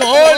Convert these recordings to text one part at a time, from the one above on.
Oh,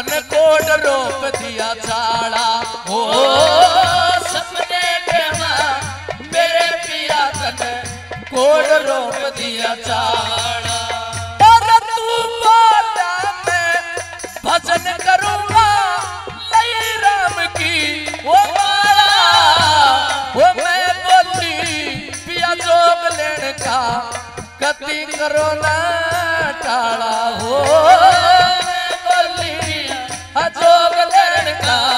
code रोक दिया चाड़ा। ओ, सपने मेरे पिया तन रोक दिया और तू बोला मैं, भजन करूँगा, लई राम की। वो माला वो मैं बोली, पिया जोग लेने का, कति करो ना टाला लेने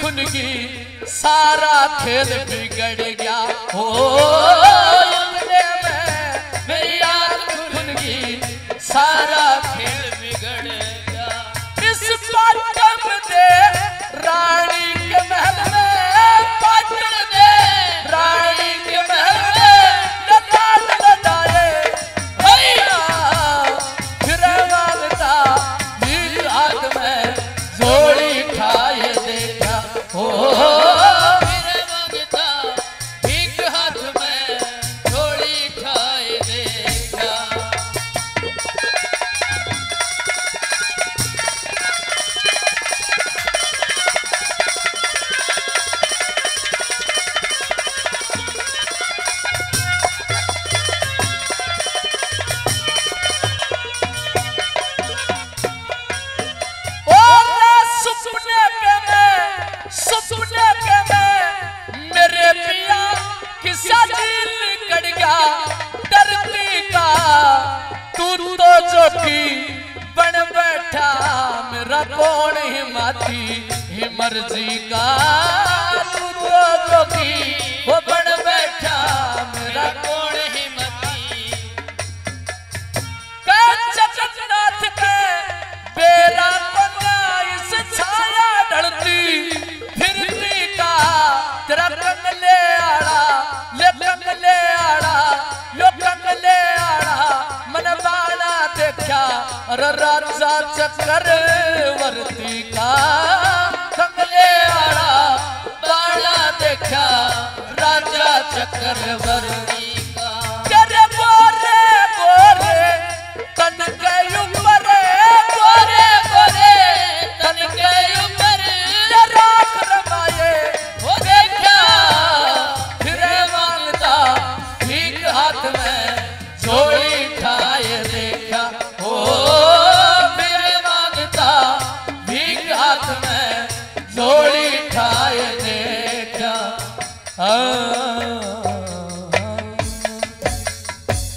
की सारा खेल बिगड़ गया। हो सारा खेल बिगड़ गया। इस पाटम दे रानी के महल में कौन हिमाती हिमर्जी का तू तो दुखी राजा चक्कर चक्रवर्ती का? खंगले आड़ा बाड़ा देखा राजा चक्कर वर्ती